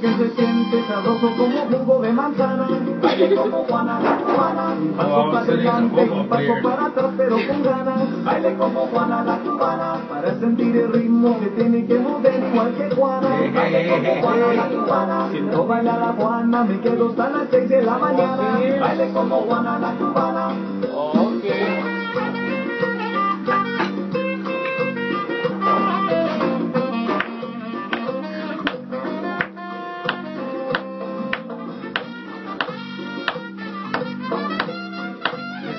que se siente sabroso como jugo de manzana. Baile como Juana la cubana, un paso para adelante, un paso para atrás, pero con ganas. Baile como Juana la cubana, para sentir el ritmo que tiene que mover igual que Juana. Baile como Juana la cubana, si no baila la Juana, me quedo hasta las seis de la mañana. Baile como Juana la cubana.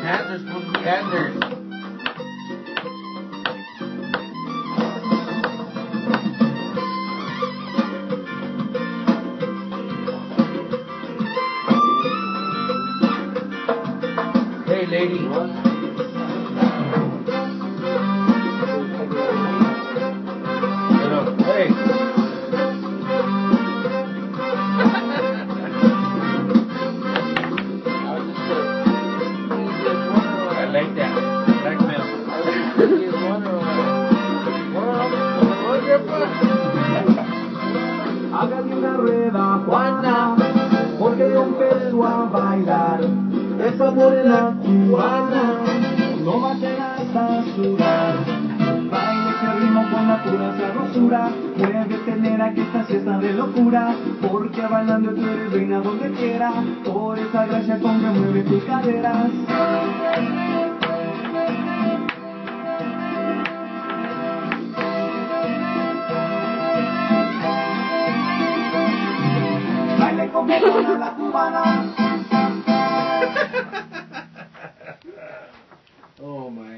Handlers will. Hey, lady. What? Hágale una rueda, Juana, porque yo empiezo a bailar. Esa morena cubana, no va a hacer hasta sudar. Baile ese ritmo con la pura sabrosura. Muévete, nena, que esta fiesta de locura. Porque bailando tú eres reina donde quiera. Por esa gracia con que mueve tus caderas. Baile como Juana la cubana. Oh my.